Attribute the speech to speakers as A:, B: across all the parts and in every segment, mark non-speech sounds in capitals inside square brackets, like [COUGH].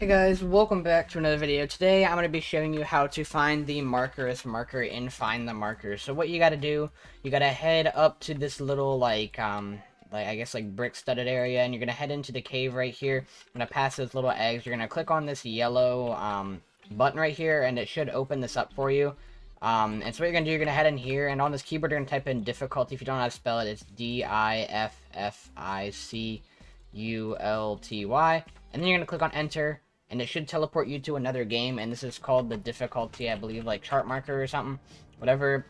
A: Hey guys, welcome back to another video. Today I'm going to be showing you how to find the markerous marker in Find the Marker. So what you got to do, you got to head up to this little like, um, like I guess like brick studded area and you're going to head into the cave right here. I'm going to pass those little eggs. You're going to click on this yellow um, button right here and it should open this up for you. Um, and so what you're going to do, you're going to head in here and on this keyboard you're going to type in difficulty. If you don't know how to spell it, it's D-I-F-F-I-C-U-L-T-Y. And then you're going to click on enter and it should teleport you to another game, and this is called the difficulty, I believe, like chart marker or something, whatever.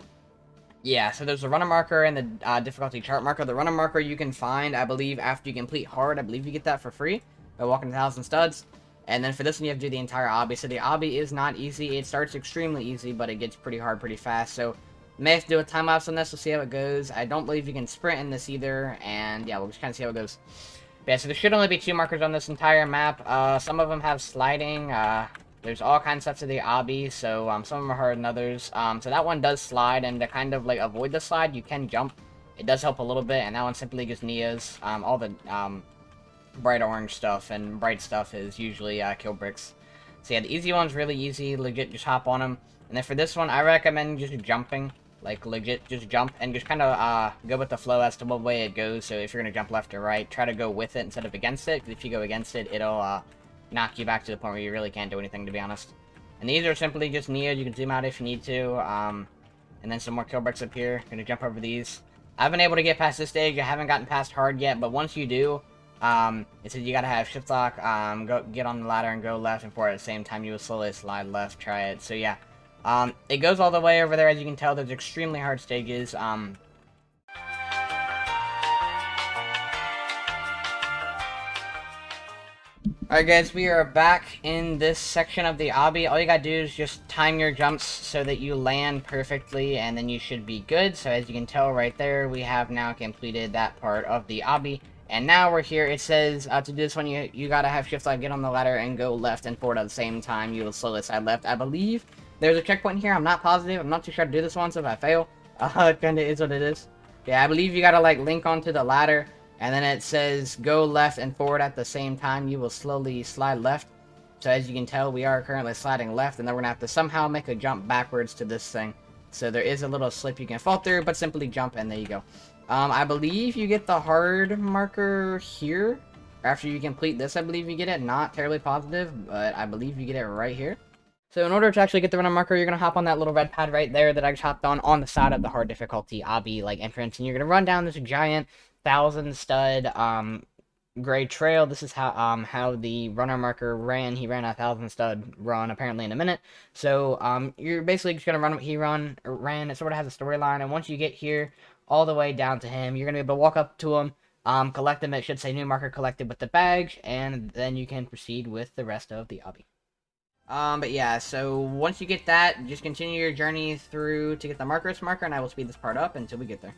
A: Yeah, so there's the runner marker and the uh, difficulty chart marker. The runner marker you can find, I believe, after you complete hard. I believe you get that for free by walking a thousand studs. And then for this one, you have to do the entire obby. So the obby is not easy. It starts extremely easy, but it gets pretty hard pretty fast. So may have to do a time lapse on this. We'll see how it goes. I don't believe you can sprint in this either. And yeah, we'll just kind of see how it goes. Yeah, so there should only be two markers on this entire map. Uh, some of them have sliding. Uh, there's all kinds of stuff to the obby, so um, some of them are harder than others. Um, so that one does slide, and to kind of like avoid the slide, you can jump. It does help a little bit, and that one simply gives Nia's. Um, all the um, bright orange stuff and bright stuff is usually uh, kill bricks. So yeah, the easy one's really easy. Legit, just hop on them. And then for this one, I recommend just jumping. Like, legit, just jump and just kind of uh, go with the flow as to what way it goes. So if you're going to jump left or right, try to go with it instead of against it. If you go against it, it'll uh, knock you back to the point where you really can't do anything, to be honest. And these are simply just Nia. You can zoom out if you need to. Um, and then some more kill bricks up here. Gonna jump over these. I've been able to get past this stage. I haven't gotten past hard yet, but once you do, um, it says you gotta have shift lock, um, go get on the ladder and go left and forward at the same time. You will slowly slide left. Try it. So yeah, um, it goes all the way over there, as you can tell. There's extremely hard stages. Um, Alright guys, we are back in this section of the obby. All you gotta do is just time your jumps so that you land perfectly and then you should be good. So as you can tell right there, we have now completed that part of the obby. And now we're here, it says uh, to do this one, you, you gotta have shift left, get on the ladder, and go left and forward at the same time. You will slowly side left. I believe there's a checkpoint here. I'm not positive. I'm not too sure to do this one, so if I fail, [LAUGHS] uh, it kind of is what it is. Yeah, I believe you gotta, like, link onto the ladder, and then it says go left and forward at the same time. You will slowly slide left. So as you can tell, we are currently sliding left, and then we're gonna have to somehow make a jump backwards to this thing. So there is a little slip you can fall through, but simply jump, and there you go. Um, I believe you get the hard marker here. After you complete this, I believe you get it. Not terribly positive, but I believe you get it right here. So in order to actually get the runner marker, you're going to hop on that little red pad right there that I just hopped on, on the side of the hard difficulty obby, like, entrance, and you're going to run down this giant thousand stud, um, gray trail. This is how, um, how the runner marker ran. He ran a thousand stud run, apparently, in a minute. So, um, you're basically just going to run what he run, ran. It sort of has a storyline, and once you get here, all the way down to him, you're going to be able to walk up to him, um, collect them. It should say new marker collected with the badge, and then you can proceed with the rest of the obby. Um, but yeah, so once you get that, just continue your journey through to get the markerous marker, and I will speed this part up until we get there.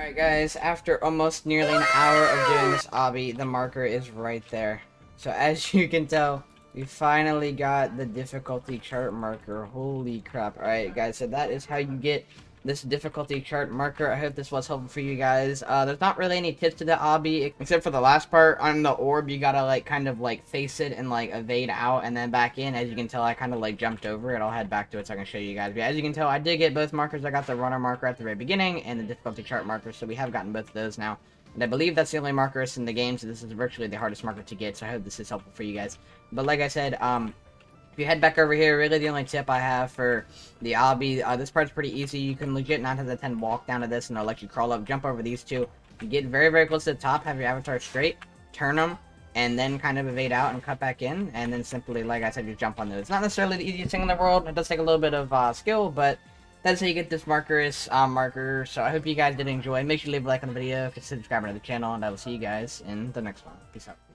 A: Alright guys, after almost nearly an hour of doing this obby, the marker is right there. So as [LAUGHS] you can tell, we finally got the difficulty chart marker. Holy crap. Alright guys, so that is how you get this difficulty chart marker. I hope this was helpful for you guys. Uh, there's not really any tips to the obby, except for the last part. On the orb, you gotta, like, kind of, like, face it and, like, evade out and then back in. As you can tell, I kind of, like, jumped over it. I'll head back to it so I can show you guys. But as you can tell, I did get both markers. I got the runner marker at the very beginning and the difficulty chart marker, so we have gotten both of those now. And I believe that's the only markers in the game, so this is virtually the hardest marker to get, so I hope this is helpful for you guys. But like I said, um, if you head back over here, really the only tip I have for the obby, uh, this part's pretty easy. You can legit 9 to 10 walk down to this and it'll let you crawl up, jump over these two. You get very, very close to the top, have your avatar straight, turn them, and then kind of evade out and cut back in, and then simply, like I said, you jump on those. It's not necessarily the easiest thing in the world, it does take a little bit of uh, skill, but that's how you get this markerous um, marker. So I hope you guys did enjoy. Make sure you leave a like on the video, consider subscribing to the channel, and I will see you guys in the next one. Peace out.